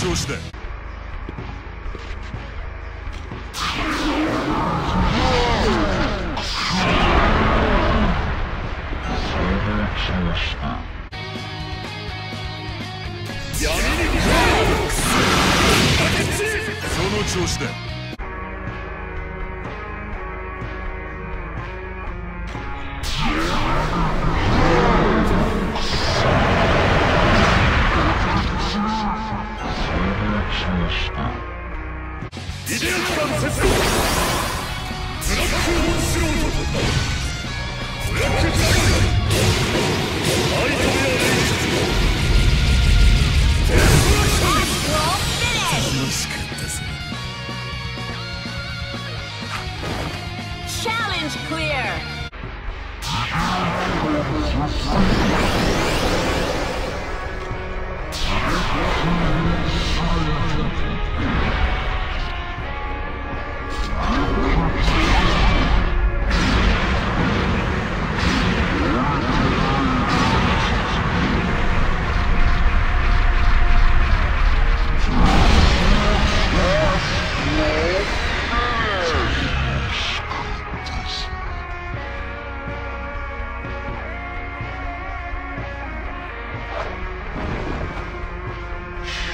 調子だ闇に。その調子だシルトンラッンスローンレンジクした Challenge clear!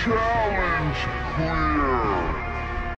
challenge clear.